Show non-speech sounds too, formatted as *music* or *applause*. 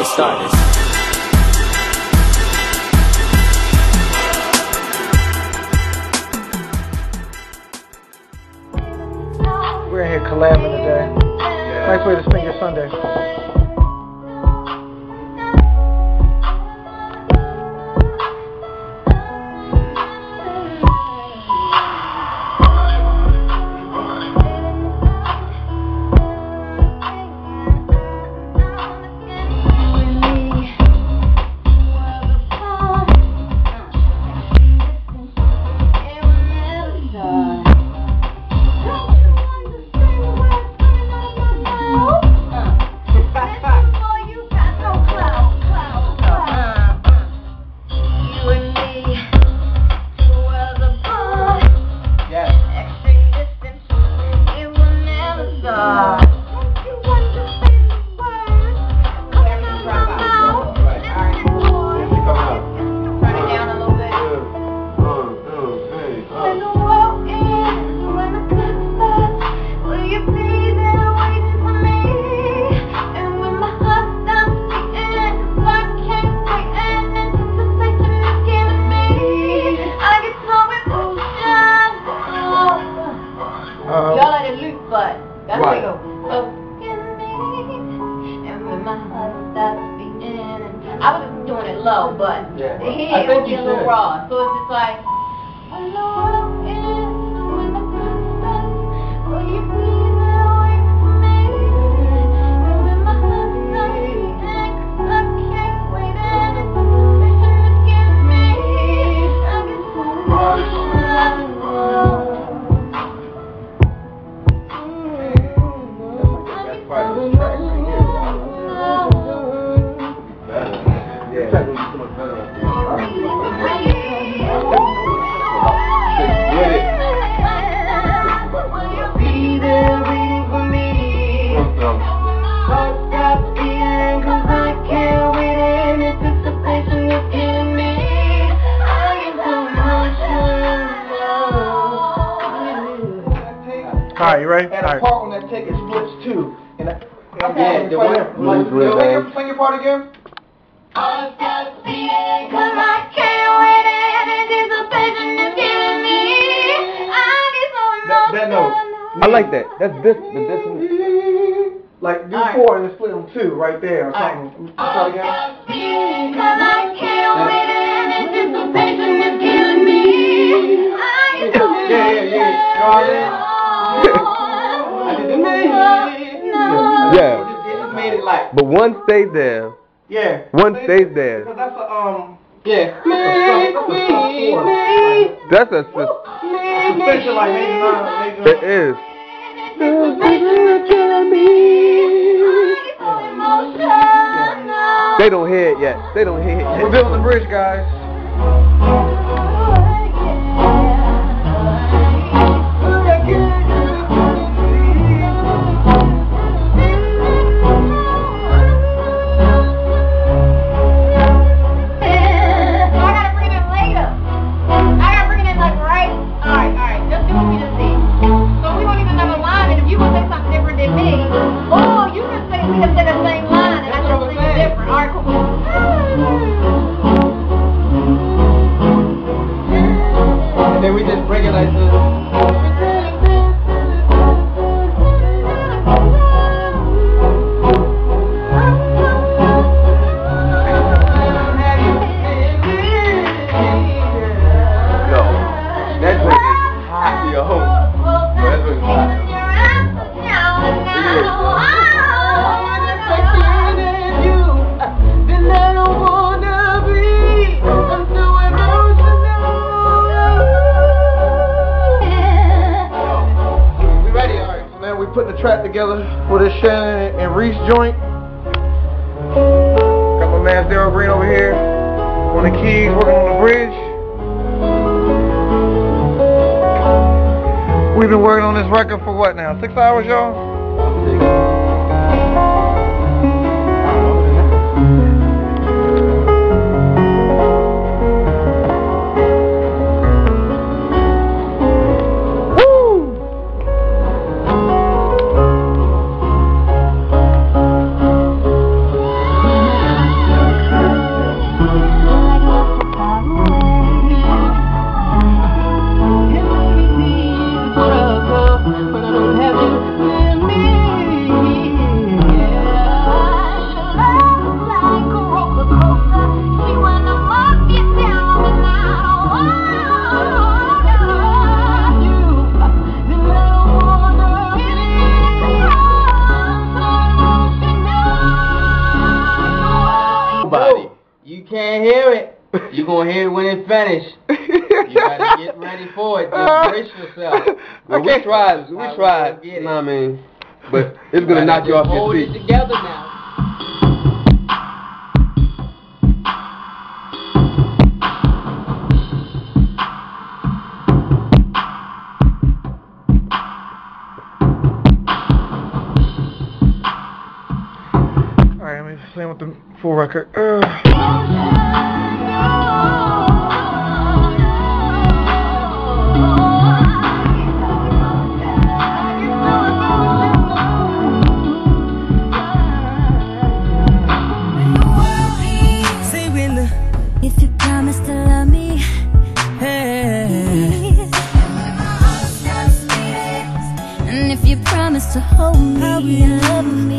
get started. We're here collabing today. Nice way to spend your Sunday. know, but yeah. the head a little raw. So it's just like. All right, you ready? And All the right. part on that ticket splits too. And I, I'm yeah, the way, like, again. I like that. That's this. The this. Like do All four and split them two right there or something. All right. Try again. But one stays there. Yeah. One stays there. Because that's a, um, yeah. That's a, that's a, that's a like major nine, major It is. They don't hear it yet. They don't hear it yet. We're building the bridge, guys. together for this Shannon and Reese joint. Got my man Daryl Green over here on the keys, working on the bridge. We've been working on this record for what now? Six hours, y'all? *laughs* gonna hear it when it finished. *laughs* you gotta get ready for it. Just brace yourself. *laughs* Well, we tried. We How tried. You know what I mean? But it's gonna knock you off your Hold it together now. Alright, let me sing with the full record. Uh. Me and love